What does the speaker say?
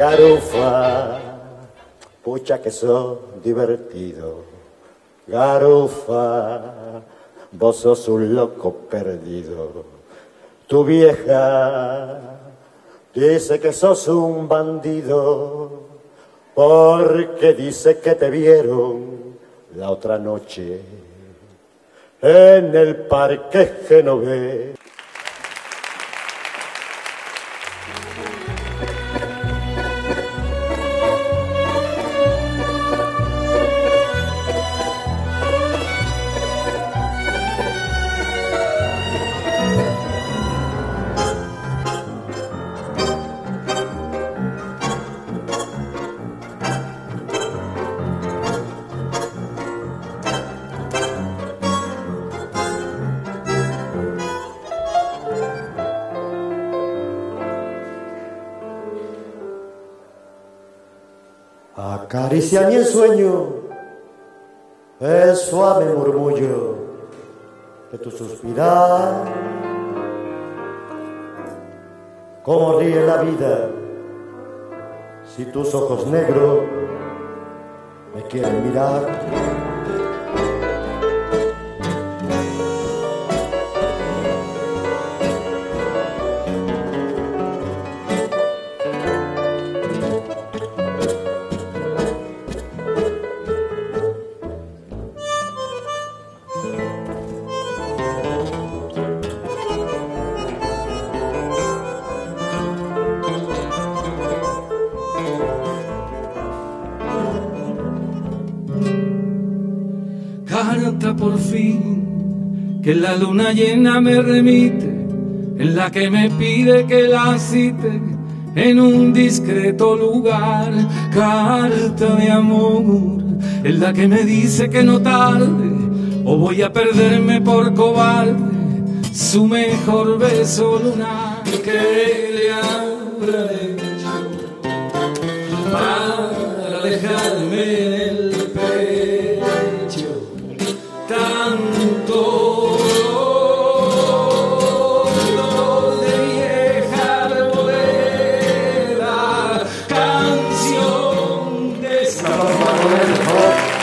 Garufa, pucha que sos divertido. Garufa, vos sos un loco perdido. Tu vieja dice que sos un bandido porque dice que te vieron la otra noche en el parque genovés. Acaricia mi sueño el suave murmullo de tu suspirar. Cómo ríe la vida si tus ojos negros me quieren mirar. Por fin que la luna llena me remite, en la que me pide que la cite en un discreto lugar. Carta de amor, en la que me dice que no tarde o voy a perderme por cobarde. Su mejor beso lunar que le habrá hecho para dejarme ます。